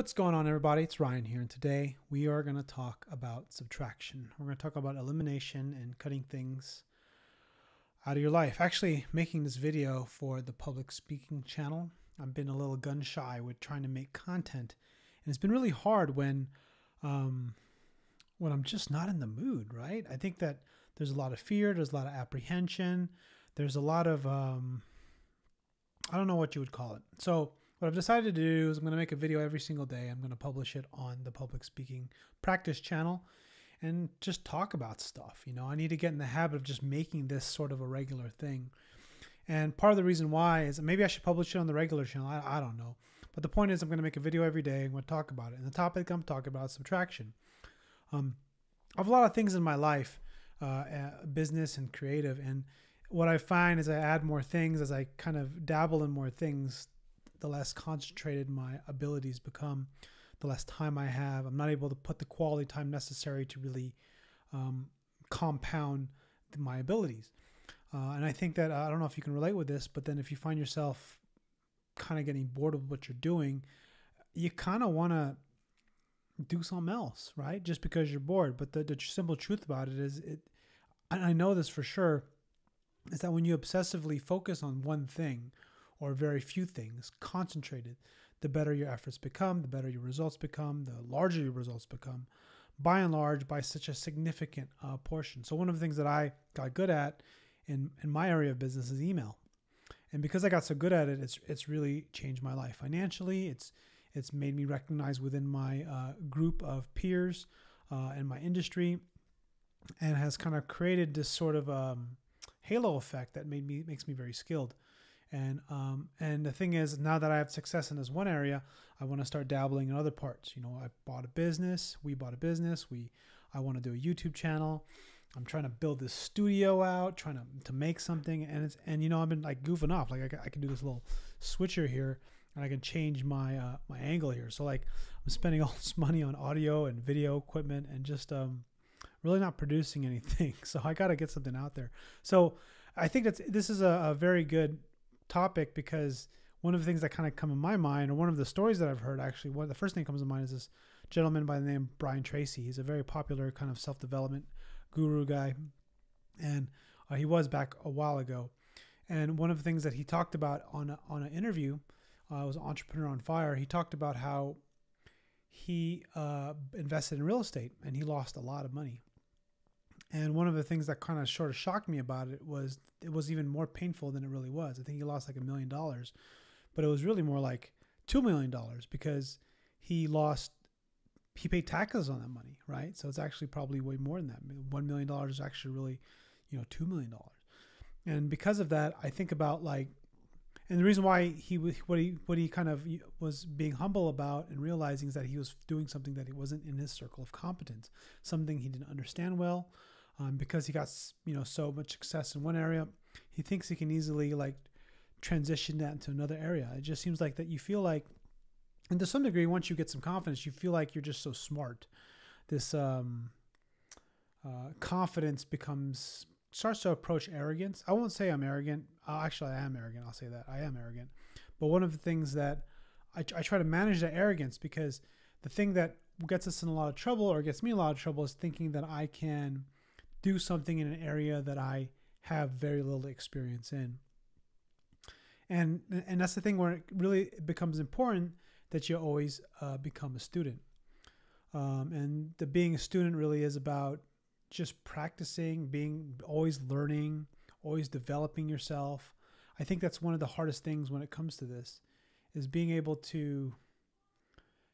What's going on, everybody? It's Ryan here, and today we are going to talk about subtraction. We're going to talk about elimination and cutting things out of your life. Actually, making this video for the public speaking channel, I've been a little gun shy with trying to make content, and it's been really hard when, um, when I'm just not in the mood. Right? I think that there's a lot of fear, there's a lot of apprehension, there's a lot of, um, I don't know what you would call it. So what I've decided to do is I'm going to make a video every single day. I'm going to publish it on the public speaking practice channel and just talk about stuff. You know, I need to get in the habit of just making this sort of a regular thing. And part of the reason why is maybe I should publish it on the regular channel. I, I don't know. But the point is, I'm going to make a video every day. I'm going to talk about it. And the topic I'm talking about is subtraction. Um, I have a lot of things in my life, uh, business and creative. And what I find is I add more things as I kind of dabble in more things the less concentrated my abilities become, the less time I have. I'm not able to put the quality time necessary to really um, compound my abilities. Uh, and I think that I don't know if you can relate with this, but then if you find yourself kind of getting bored of what you're doing, you kind of want to do something else, right? Just because you're bored. But the, the simple truth about it is, it, and I know this for sure, is that when you obsessively focus on one thing or very few things concentrated, the better your efforts become, the better your results become, the larger your results become, by and large, by such a significant uh, portion. So, one of the things that I got good at in, in my area of business is email. And because I got so good at it, it's, it's really changed my life financially. It's, it's made me recognized within my uh, group of peers uh, in my industry and has kind of created this sort of um, halo effect that made me makes me very skilled. And um, and the thing is, now that I have success in this one area, I want to start dabbling in other parts. You know, I bought a business. We bought a business. We I want to do a YouTube channel. I'm trying to build this studio out, trying to, to make something, and it's and you know I've been like goofing off. Like I, I can do this little switcher here, and I can change my uh, my angle here. So like I'm spending all this money on audio and video equipment, and just um, really not producing anything. So I got to get something out there. So I think that's this is a, a very good topic because one of the things that kind of come in my mind, or one of the stories that I've heard actually, one the first thing that comes to mind is this gentleman by the name Brian Tracy. He's a very popular kind of self development guru guy, and uh, he was back a while ago. And one of the things that he talked about on a, on an interview uh, was Entrepreneur on Fire. He talked about how he uh, invested in real estate and he lost a lot of money. And one of the things that kind of sort of shocked me about it was it was even more painful than it really was. I think he lost like a million dollars, but it was really more like two million dollars because he lost he paid taxes on that money, right? So it's actually probably way more than that. One million dollars is actually really, you know, two million dollars. And because of that, I think about like, and the reason why he what he what he kind of was being humble about and realizing is that he was doing something that he wasn't in his circle of competence, something he didn't understand well, um, because he got you know so much success in one area, he thinks he can easily like transition that into another area. It just seems like that you feel like, and to some degree, once you get some confidence, you feel like you're just so smart. This um, uh, confidence becomes starts to approach arrogance. I won't say I'm arrogant. Uh, actually, I am arrogant. I'll say that I am arrogant. But one of the things that I, I try to manage that arrogance because the thing that gets us in a lot of trouble or gets me a lot of trouble is thinking that I can do something in an area that I have very little experience in. And and that's the thing where it really becomes important that you always uh, become a student. Um, and the being a student really is about just practicing, being always learning, always developing yourself. I think that's one of the hardest things when it comes to this is being able to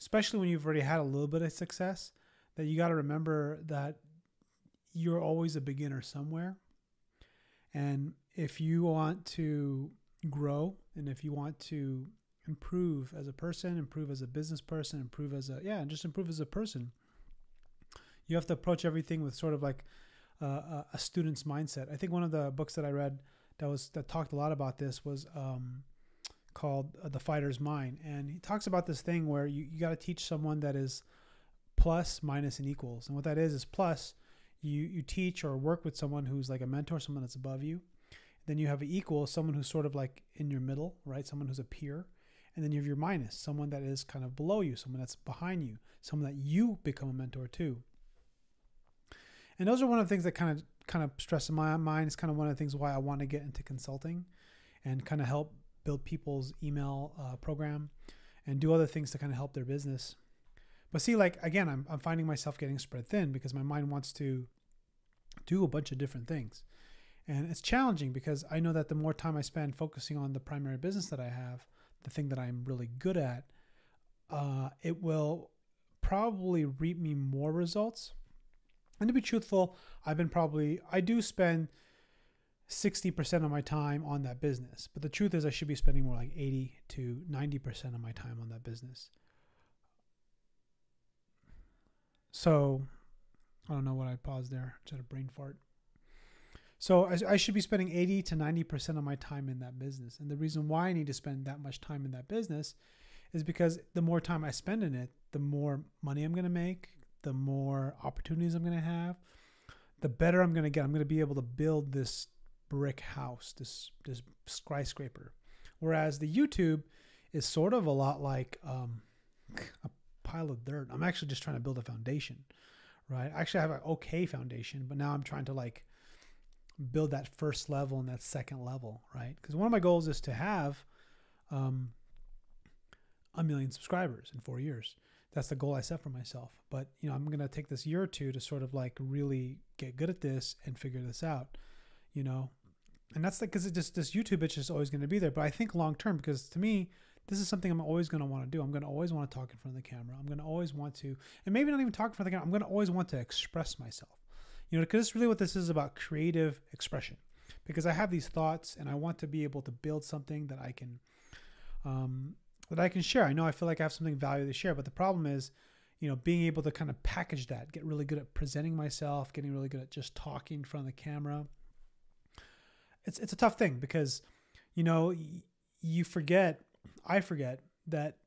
especially when you've already had a little bit of success that you got to remember that you're always a beginner somewhere. And if you want to grow and if you want to improve as a person, improve as a business person, improve as a, yeah, just improve as a person, you have to approach everything with sort of like uh, a student's mindset. I think one of the books that I read that was, that talked a lot about this was, um, called uh, The Fighter's Mind. And he talks about this thing where you, you got to teach someone that is plus, minus, and equals. And what that is, is plus you you teach or work with someone who's like a mentor, someone that's above you. Then you have an equal, someone who's sort of like in your middle, right? Someone who's a peer. And then you have your minus, someone that is kind of below you, someone that's behind you, someone that you become a mentor to. And those are one of the things that kind of kind of stress in my mind. It's kind of one of the things why I want to get into consulting and kind of help build people's email uh, program and do other things to kind of help their business. But see, like again, I'm I'm finding myself getting spread thin because my mind wants to do a bunch of different things. And it's challenging because I know that the more time I spend focusing on the primary business that I have, the thing that I'm really good at, uh, it will probably reap me more results. And to be truthful, I've been probably, I do spend 60% of my time on that business. But the truth is, I should be spending more like 80 to 90% of my time on that business. So I don't know what I paused there. Just had a brain fart. So I, I should be spending 80 to 90% of my time in that business. And the reason why I need to spend that much time in that business is because the more time I spend in it, the more money I'm going to make, the more opportunities I'm going to have, the better I'm going to get. I'm going to be able to build this brick house, this this skyscraper. Whereas the YouTube is sort of a lot like um, a pile of dirt. I'm actually just trying to build a foundation, right? I actually, I have an okay foundation, but now I'm trying to like build that first level and that second level, right? Because one of my goals is to have um, a million subscribers in four years. That's the goal I set for myself. But you know, I'm gonna take this year or two to sort of like really get good at this and figure this out. You know, and that's like because it just this YouTube it's is always to be there. But I think long term, because to me, this is something I'm always going to want to do. I'm going to always want to talk in front of the camera. I'm going to always want to, and maybe not even talk in front of the camera. I'm going to always want to express myself. You know, because really what this is about creative expression. Because I have these thoughts and I want to be able to build something that I can, um, that I can share. I know I feel like I have something valuable to share, but the problem is, you know, being able to kind of package that, get really good at presenting myself, getting really good at just talking in front of the camera. It's it's a tough thing because, you know, you forget, I forget that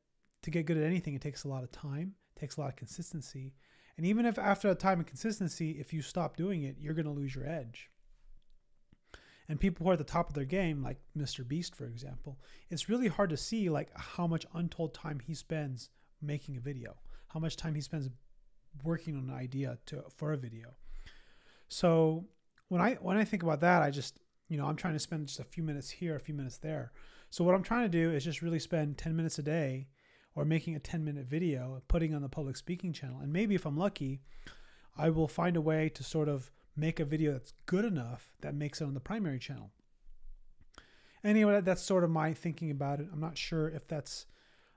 to get good at anything, it takes a lot of time, takes a lot of consistency, and even if after a time of consistency, if you stop doing it, you're going to lose your edge. And people who are at the top of their game, like Mr. Beast, for example, it's really hard to see like how much untold time he spends making a video, how much time he spends working on an idea to for a video. So when I when I think about that, I just you know I'm trying to spend just a few minutes here, a few minutes there. So what I'm trying to do is just really spend 10 minutes a day or making a 10 minute video, putting on the public speaking channel. And maybe if I'm lucky, I will find a way to sort of make a video that's good enough that makes it on the primary channel. Anyway, that's sort of my thinking about it. I'm not sure if that's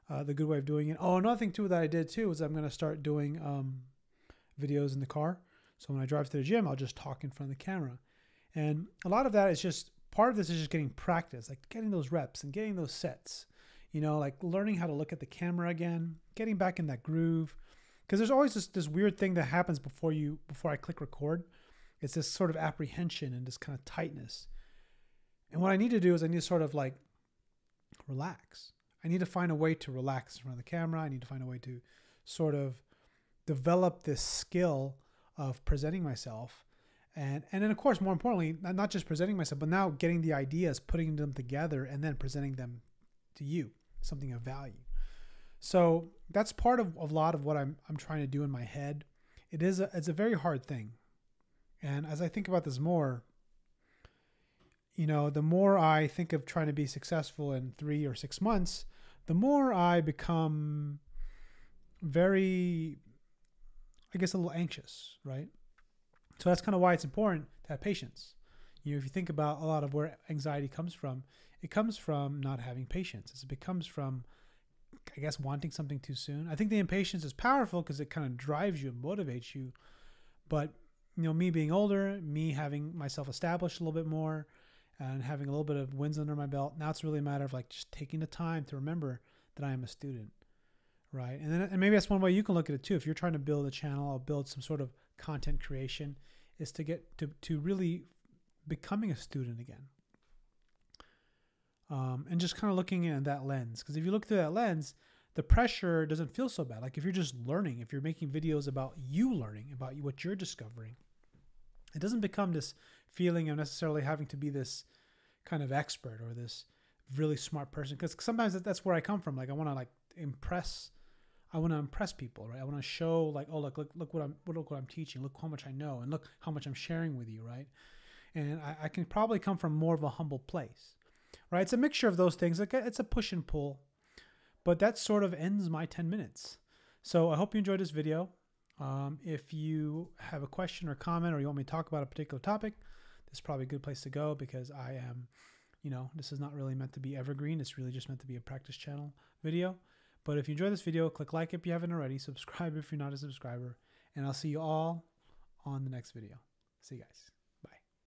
uh, the good way of doing it. Oh, another thing too that I did too is I'm going to start doing um, videos in the car. So when I drive to the gym, I'll just talk in front of the camera. And a lot of that is just part of this is just getting practice, like getting those reps and getting those sets you know, like learning how to look at the camera again, getting back in that groove. Because there's always this, this weird thing that happens before you before I click record. It's this sort of apprehension and this kind of tightness. And what I need to do is I need to sort of like relax. I need to find a way to relax in front of the camera. I need to find a way to sort of develop this skill of presenting myself. And, and then of course more importantly not just presenting myself but now getting the ideas putting them together and then presenting them to you something of value. So that's part of, of a lot of what I'm, I'm trying to do in my head. It is a, it's a very hard thing. And as I think about this more, you know, the more I think of trying to be successful in three or six months, the more I become very, I guess, a little anxious, right? So that's kind of why it's important to have patience. You know, if you think about a lot of where anxiety comes from, it comes from not having patience. It becomes from, I guess, wanting something too soon. I think the impatience is powerful because it kind of drives you and motivates you. But, you know, me being older, me having myself established a little bit more, and having a little bit of wins under my belt, now it's really a matter of like just taking the time to remember that I am a student. Right. And then, and maybe that's one way you can look at it too. If you're trying to build a channel or build some sort of content creation, is to get to, to really becoming a student again um, and just kind of looking in that lens. Because if you look through that lens, the pressure doesn't feel so bad. Like if you're just learning, if you're making videos about you learning, about what you're discovering, it doesn't become this feeling of necessarily having to be this kind of expert or this really smart person because sometimes that's where I come from. Like I want to like impress, I want to impress people, right? I want to show like, oh look, look, look what I'm, look what I'm teaching. Look how much I know, and look how much I'm sharing with you, right? And I, I can probably come from more of a humble place, right? It's a mixture of those things. Like it's a push and pull, but that sort of ends my 10 minutes. So I hope you enjoyed this video. Um, if you have a question or comment, or you want me to talk about a particular topic, this is probably a good place to go because I am you know, this is not really meant to be evergreen. It's really just meant to be a practice channel video. But if you enjoyed this video, click like if you haven't already, subscribe if you're not a subscriber, and I'll see you all on the next video. See you guys.